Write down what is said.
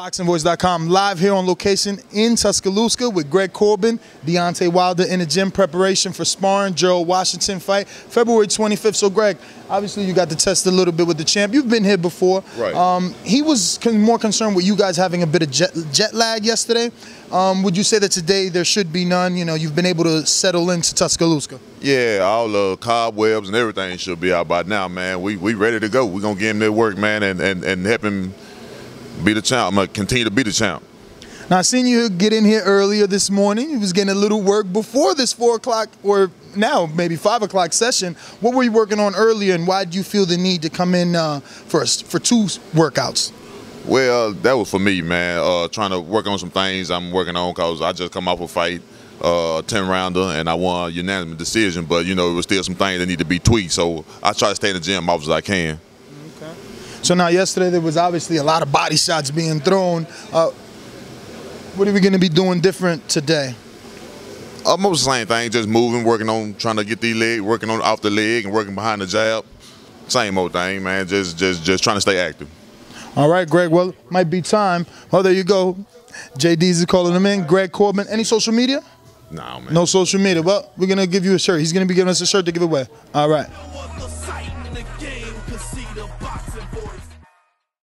BoxingVoice.com live here on location in Tuscaloosa with Greg Corbin, Deontay Wilder in the gym preparation for sparring Gerald Washington fight February 25th. So, Greg, obviously you got to test a little bit with the champ. You've been here before. Right. Um, he was con- more concerned with you guys having a bit of jet, jet lag yesterday. Um, would you say that today there should be none? You know, you've been able to settle into Tuscaloosa. Yeah, all the cobwebs and everything should be out by now, man. We we ready to go. We're gonna get him that work, man, and, and, and help him be the champ. I'm gonna continue to be the champ. Now, I seen you get in here earlier this morning. You was getting a little work before this four o'clock or now maybe five o'clock session. What were you working on earlier, and why did you feel the need to come in uh, for for two workouts? Well, that was for me, man. Uh, trying to work on some things I'm working on because I just come off a fight, uh, 10 rounder, and I won a unanimous decision. But, you know, it was still some things that need to be tweaked. So I try to stay in the gym as much as I can. So now, yesterday there was obviously a lot of body shots being thrown. Uh, what are we going to be doing different today? Almost the same thing, just moving, working on trying to get the leg, working on off the leg and working behind the jab. Same old thing, man. Just just just trying to stay active. All right, Greg. Well, might be time. Oh, there you go. Jay Deas is calling him in. Greg Corbin. Any social media? No, man. No social media. Well, we're gonna give you a shirt. He's gonna be giving us a shirt to give away. All right.